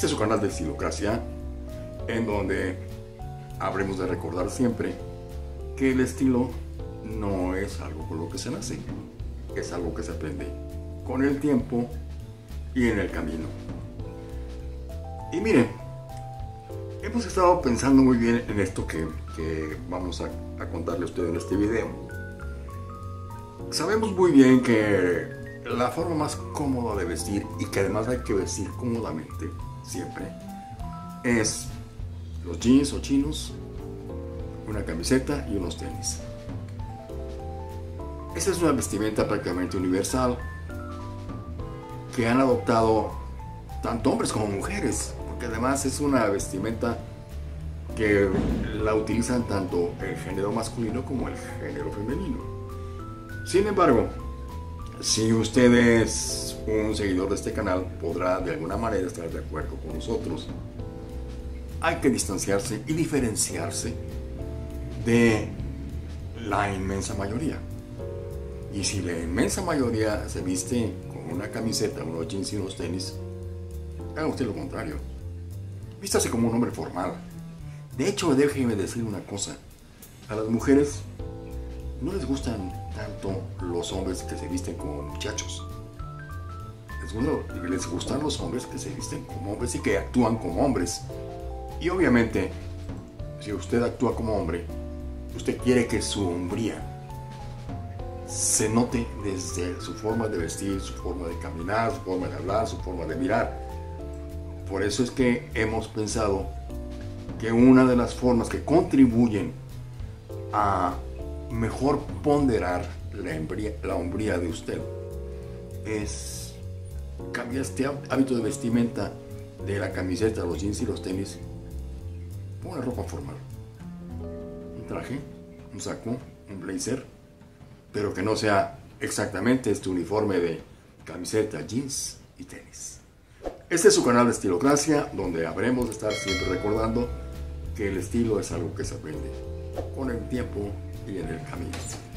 su canal de Estilocracia, en donde habremos de recordar siempre que el estilo no es algo con lo que se nace, es algo que se aprende con el tiempo y en el camino. Y miren, hemos estado pensando muy bien en esto que, vamos a, a contarle a ustedes en este video. Sabemos muy bien que la forma más cómoda de vestir y que además hay que vestir cómodamente siempre es los jeans o chinos, una camiseta y unos tenis. Esta es una vestimenta prácticamente universal que han adoptado tanto hombres como mujeres, porque además es una vestimenta que la utilizan tanto el género masculino como el género femenino. Sin embargo, si usted es un seguidor de este canal, podrá de alguna manera estar de acuerdo con nosotros. Hay que distanciarse y diferenciarse de la inmensa mayoría. Y si la inmensa mayoría se viste con una camiseta, unos jeans y unos tenis, haga usted lo contrario. Vístase como un hombre formal. De hecho, déjeme decir una cosa. A las mujeres no les gustan tanto los hombres que se visten como muchachos. Les, les gustan los hombres que se visten como hombres y que actúan como hombres. Y obviamente, si usted actúa como hombre, usted quiere que su hombría se note desde su forma de vestir, su forma de caminar, su forma de hablar, su forma de mirar. Por eso es que hemos pensado que una de las formas que contribuyen a mejor ponderar la, la hombría de usted es cambiar este hábito de vestimenta de la camiseta, los jeans y los tenis por una ropa formal. Un traje, un saco, un blazer, pero que no sea exactamente este uniforme de camiseta, jeans y tenis. Este es su canal de Estilocracia, donde habremos de estar siempre recordando que el estilo es algo que se aprende con el tiempo y en el camino.